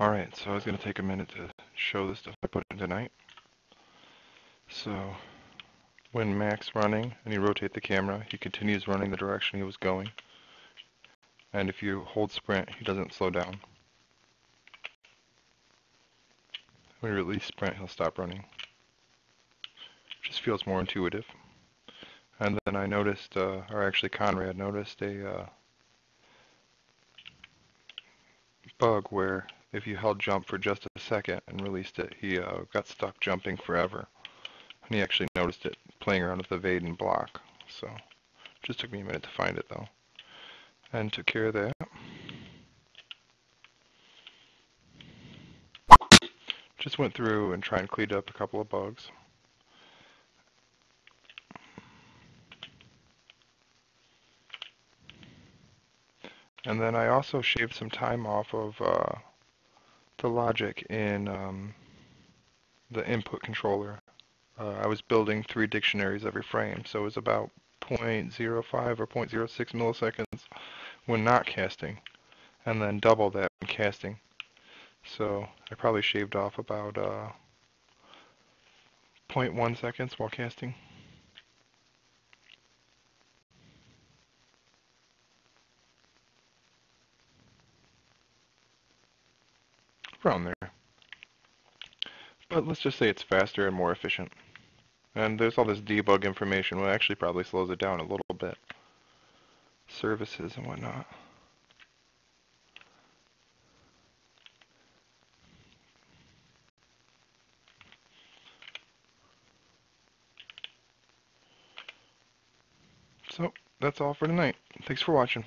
Alright, so I was going to take a minute to show the stuff I put in tonight. So, when Mack's running and you rotate the camera, he continues running the direction he was going. And if you hold sprint, he doesn't slow down. When you release sprint, he'll stop running. Just feels more intuitive. And then I noticed, uh, or actually Conrad noticed a uh, bug where if you held jump for just a second and released it, he uh, got stuck jumping forever. And he actually noticed it playing around with the Vaden block. So, just took me a minute to find it though. And took care of that. Just went through and tried and cleaned up a couple of bugs. And then I also shaved some time off of uh, the logic in um, the input controller. Uh, I was building three dictionaries every frame, so it was about 0.05 or 0.06 milliseconds when not casting, and then double that when casting. So I probably shaved off about uh, 0.1 seconds while casting. Around there. But let's just say it's faster and more efficient. And there's all this debug information, which actually probably slows it down a little bit. Services and whatnot. So, that's all for tonight. Thanks for watching.